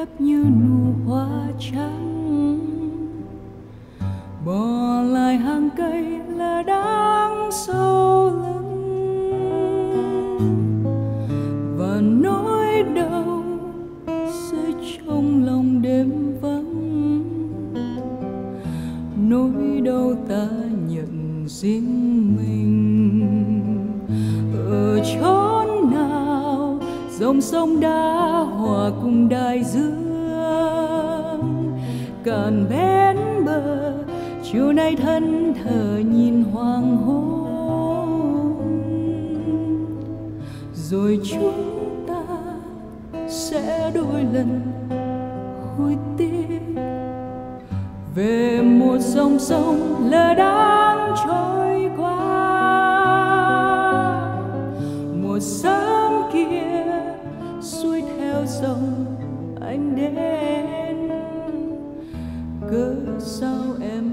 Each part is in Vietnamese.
khép như nụ hoa trắng. Bỏ lại hàng cây là đáng sâu lắng. Và nỗi đau rơi trong lòng đêm vắng. Nỗi đau ta nhận riêng mình. Ở chốn dòng sông đã hòa cùng đại dương. Cạn bến bờ, chiều nay thân thờ nhìn hoàng hôn. Rồi chúng ta sẽ đôi lần hối tiếc về một dòng sông lỡ đã theo dòng anh đến. Cớ sao em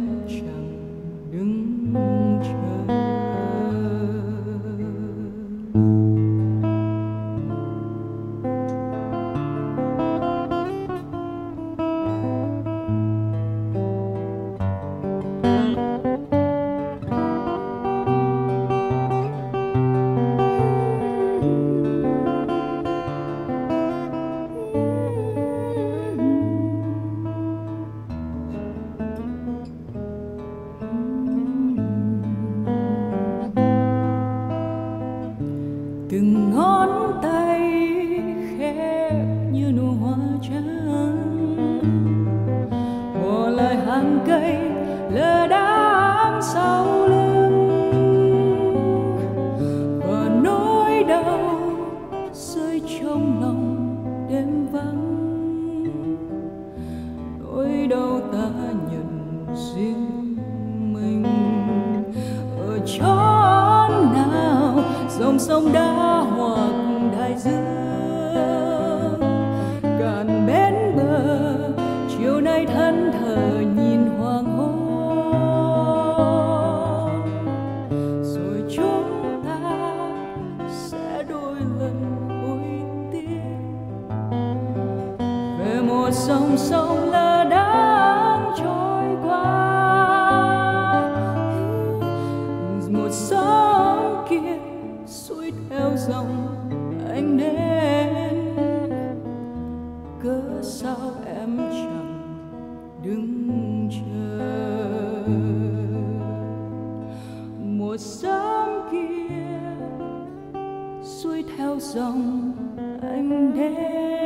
cây lơ đãng sau lưng. Và nỗi đau rơi trong lòng đêm vắng. Nỗi đau ta nhận riêng mình. Ở chốn nào dòng sông đã hòa cùng đại dương? Sông dòng sông là đang trôi qua. Một sớm kia xuôi theo dòng anh đến. Cớ sao em chẳng đứng chờ? Một sớm kia xuôi theo dòng anh đến.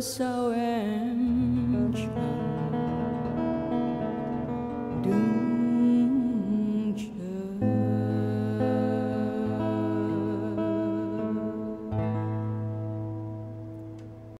Cớ sao em chẳng